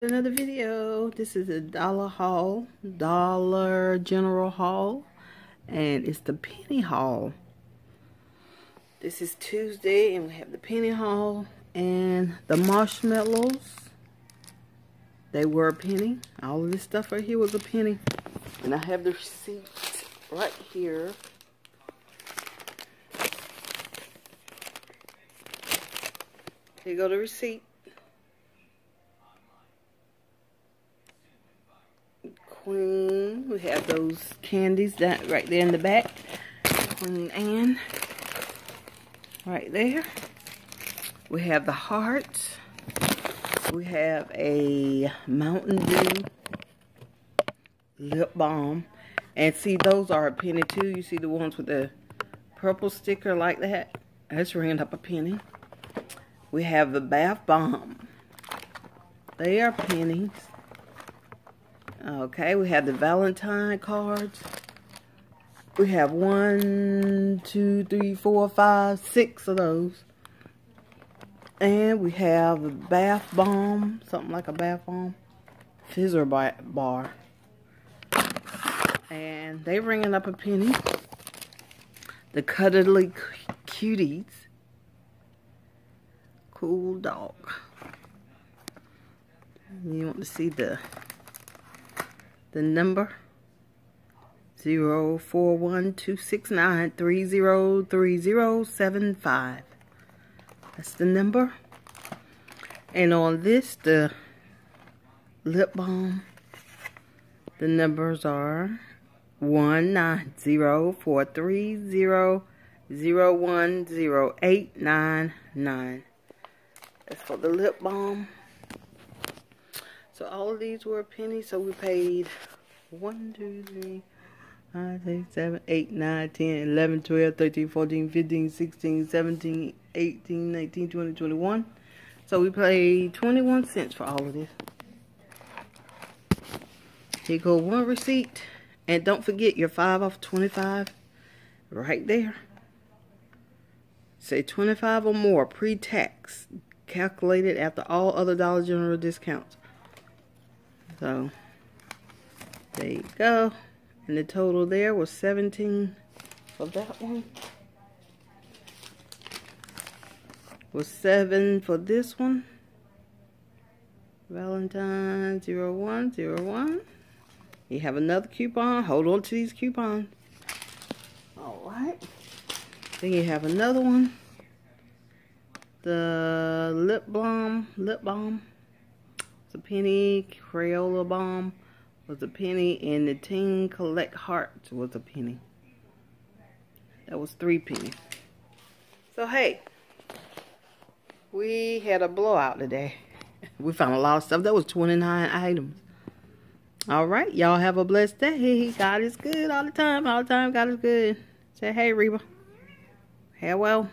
another video. This is a dollar haul dollar general haul and it's the penny haul this is tuesday and we have the penny haul and the marshmallows. They were a penny. All of this stuff right here was a penny. And i have the receipt right here. Here you go the receipt Queen. We have those candies that right there in the back. Queen Anne. Right there. We have the heart. We have a Mountain Dew lip balm. And see, those are a penny too. You see the ones with the purple sticker like that? That's ringing up a penny. We have the bath bomb. They are pennies. Okay, we have the Valentine cards. We have one, two, three, four, five, six of those. And we have a bath bomb, something like a bath bomb. Fizzer bar. And they ringing up a penny. The Cuddly Cuties. Cool dog. You want to see the the number 041269303075. That's the number. And on this, the lip balm, the numbers are one nine zero four three zero zero one zero eight nine nine. That's for the lip balm. So all of these were a penny. So we paid 1, 2, 3, 5, 6, 7, 8, 9, 10, 11, 12, 13, 14, 15, 16, 17, 18, 19, 20, 21. So we paid 21 cents for all of this. Here go one receipt. And don't forget your 5 off 25 right there. Say 25 or more pre-tax calculated after all other Dollar General discounts. So there you go. And the total there was 17 for that one. Was 7 for this one. Valentine 0101. You have another coupon. Hold on to these coupons. Alright. Then you have another one. The lip balm. Lip balm a penny. Crayola Bomb was a penny. And the Teen Collect Hearts was a penny. That was three pennies. So, hey. We had a blowout today. We found a lot of stuff. That was 29 items. All right. Y'all have a blessed day. God is good all the time. All the time. God is good. Say, hey, Reba. Farewell.